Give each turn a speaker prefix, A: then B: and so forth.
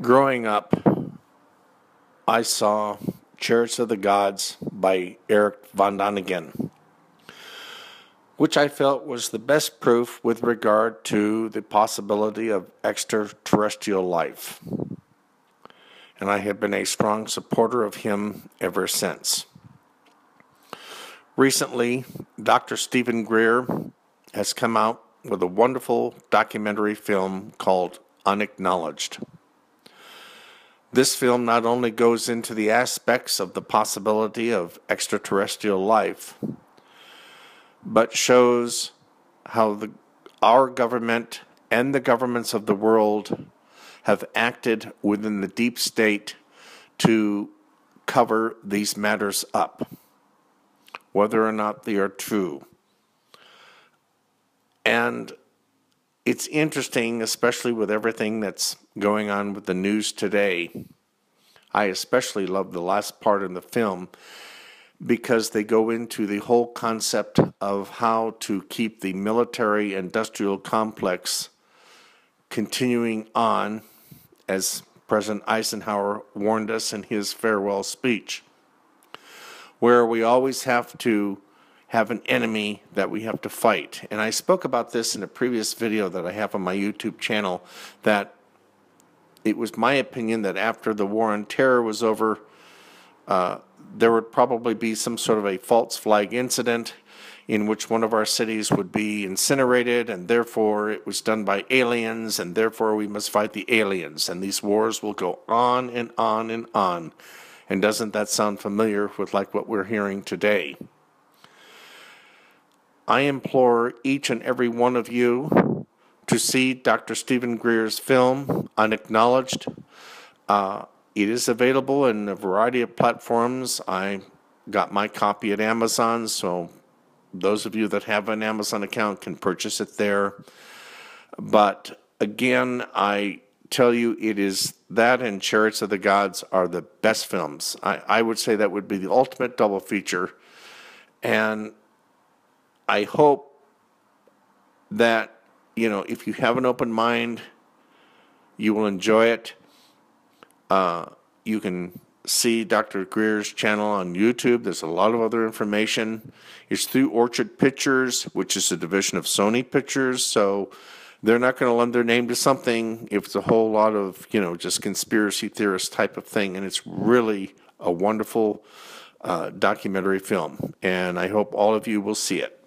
A: Growing up, I saw Chariots of the Gods by Erich von Däniken, which I felt was the best proof with regard to the possibility of extraterrestrial life. And I have been a strong supporter of him ever since. Recently, Dr. Steven Greer has come out with a wonderful documentary film called Unacknowledged. This film not only goes into the aspects of the possibility of extraterrestrial life, but shows how the, our government and the governments of the world have acted within the deep state to cover these matters up, whether or not they are true. And it's interesting, especially with everything that's going on with the news today. I especially love the last part in the film because they go into the whole concept of how to keep the military industrial complex continuing on, as President Eisenhower warned us in his farewell speech, where we always have to have an enemy that we have to fight. And I spoke about this in a previous video that I have on my YouTube channel that it was my opinion that after the war on terror was over, uh, there would probably be some sort of a false flag incident in which one of our cities would be incinerated, and therefore it was done by aliens, and therefore we must fight the aliens. And these wars will go on and on and on. And doesn't that sound familiar with like what we're hearing today? I implore each and every one of you to see Dr. Steven Greer's film, Unacknowledged. Uh, it is available in a variety of platforms. I got my copy at Amazon, so those of you that have an Amazon account can purchase it there. But again, I tell you, it is that and Chariots of the Gods are the best films. I, I would say that would be the ultimate double feature. And I hope that, you know, if you have an open mind, you will enjoy it. Uh, you can see Dr. Greer's channel on YouTube. There's a lot of other information. It's through Orchard Pictures, which is a division of Sony Pictures. So they're not going to lend their name to something if it's a whole lot of, you know, just conspiracy theorist type of thing. And it's really a wonderful uh, documentary film. And I hope all of you will see it.